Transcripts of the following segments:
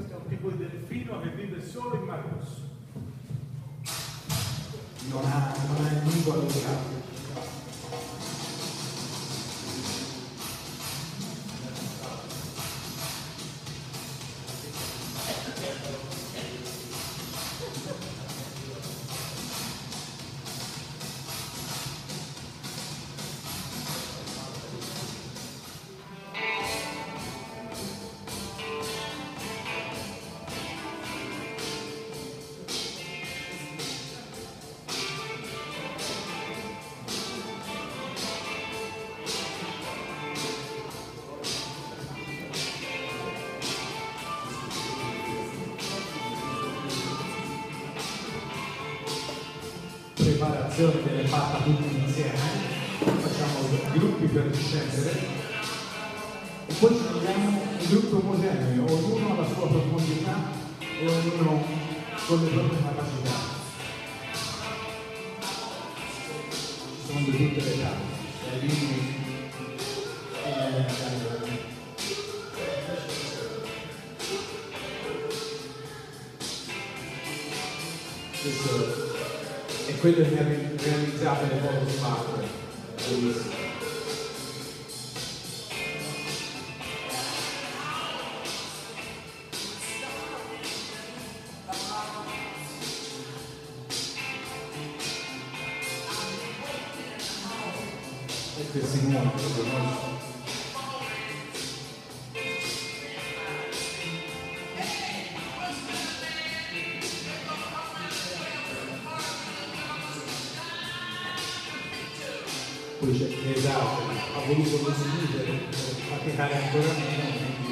questo è un tipo di delfino che vive solo in Mar Rosso. Non ha, non ha il nido preparazione viene fatta tutti insieme, facciamo gruppi per scendere e poi ci troviamo in gruppi omogenei, ognuno ha la sua profondità e ognuno con le proprie capacità. Ci sono di tutte le età, quello che ha realizzato le foto smart. Bellissimo. E questi nuovi poi c'è esatto, ha voluto condividere, praticare ancora meno,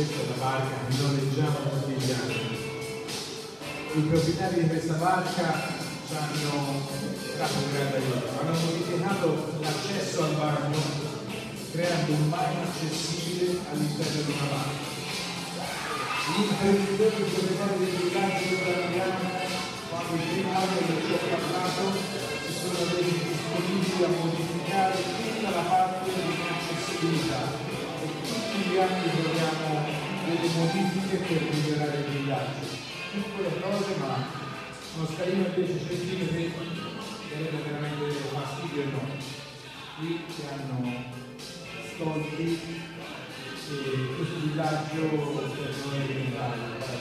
è la barca che noleggiamo tutti gli anni. I proprietari di questa barca ci hanno dato un grande aiuto, hanno modificato l'accesso al bagno creando un bagno accessibile all'interno di una barca. L'imprenditore il proprietario del villaggio dove andiamo, quando il primo anno che ci ho parlato, si sono resi disponibili a modificare tutta la parte di inaccessibilità e tutti gli anni troviamo delle modifiche per migliorare il villaggio. Piccole cose ma uno scalino di 10 cm darebbe veramente fastidio e no. Qui si hanno stolti e questo villaggio per noi è diventato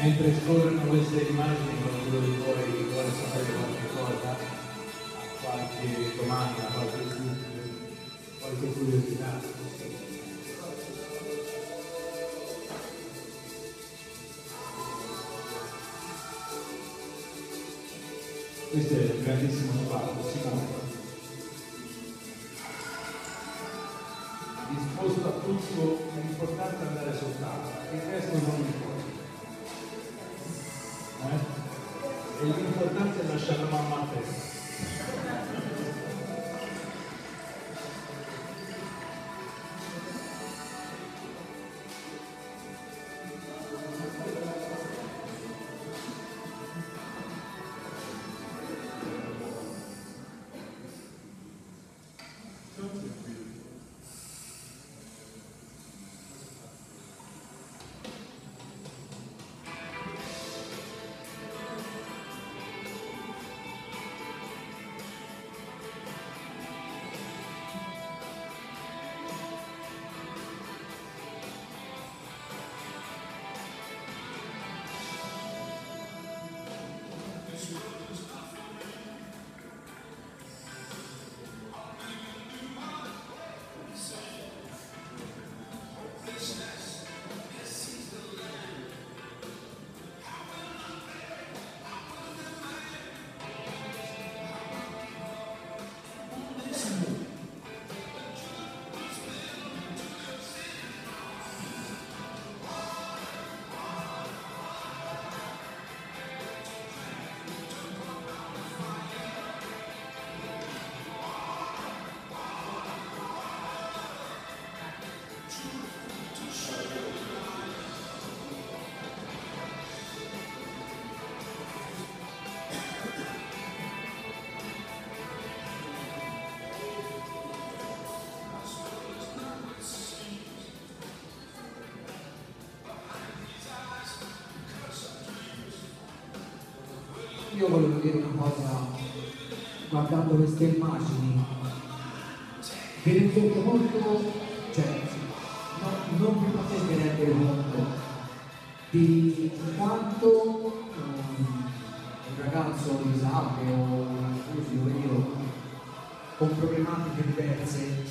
mentre scorrono queste immagini qualcuno di voi vuole sapere qualche cosa, qualche domanda, qualche dubbio, qualche curiosità. Questo è un grandissimo spazio, Simone. Disposto a tutto, è andare soltanto, il resto non importa. Eh? E l'importante è lasciare la io volevo dire una cosa guardando queste immagini. Vi rendete conto cioè no, non vi potete rendere conto di quanto um, un ragazzo disabile o inclusivo io con problematiche diverse.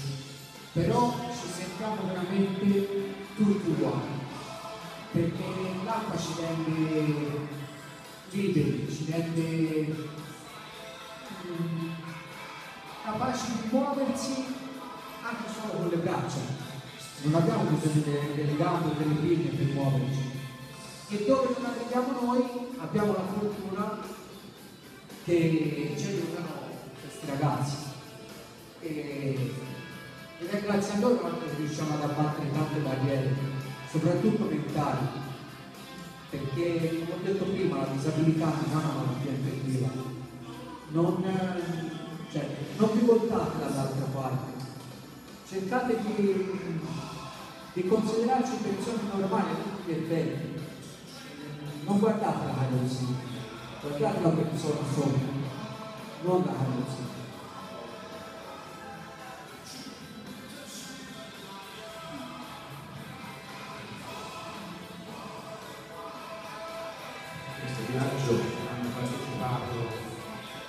Però ci sentiamo veramente tutti uguali perché l'acqua ci rende rende um, capaci di muoversi anche solo con le braccia. Non abbiamo bisogno delle gambe delle pinne per muoverci. E dove non arriviamo noi abbiamo la fortuna che ci aiutano questi ragazzi. E, ed è grazie a loro che riusciamo ad abbattere tante barriere, soprattutto mentali perché come ho detto prima la disabilità non è una malattia infettiva. Non, cioè, non vi voltate dall'altra parte. Cercate di, di considerarci persone normali a tutti gli effetti non guardate la carrozzina guardate la persona solo non la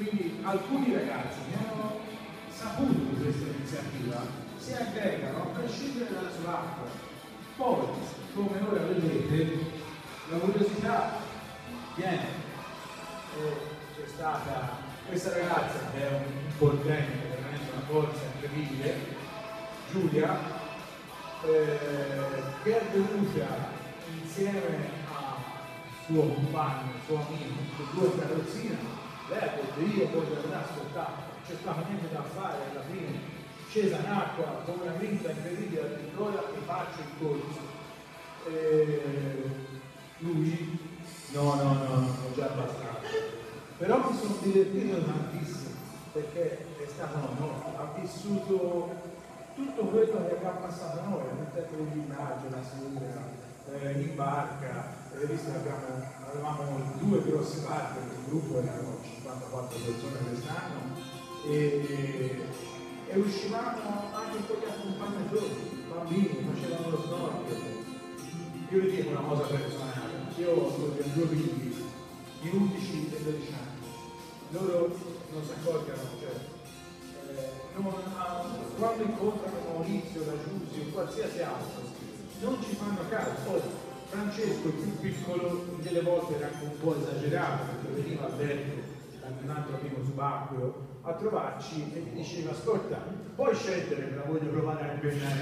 Quindi alcuni ragazzi che hanno saputo di questa iniziativa si aggregano a prescindere dalla sua acqua. Poi, come ora vedete, la curiosità viene. c'è stata questa ragazza che è un poltreno, veramente una forza incredibile, Giulia, eh, che è venuta insieme a suo compagno, suo amico, con due carrozzine, beh, io voglio andare a ascoltare, c'è stato niente da fare alla fine, scesa in acqua con una grinta incredibile a Vittoria e faccio il corso. Eh, lui? No, no, no, ho già abbastanza. Però mi sono divertito tantissimo perché è stato un onore, ha vissuto tutto quello che abbiamo passato noi, nel tempo di villaggio, la sera, eh, in barca, che abbiamo, avevamo due grosse barche, il gruppo erano 54 persone quest'anno e, e uscivamo anche con gli accompagnatori, bambini, facevano lo snorkel. Io vi dico una cosa personale, io ho due figli di 11 e 12 anni, loro non si accorgano, cioè, eh, ah, quando incontrano Maurizio, la Giussi o qualsiasi altro, non ci fanno caso. Poi Francesco, più piccolo, delle volte era anche un po' esagerato perché veniva Alberto, un altro amico subacqueo, a trovarci e mi diceva ascolta, puoi scendere, me la voglio provare a impennare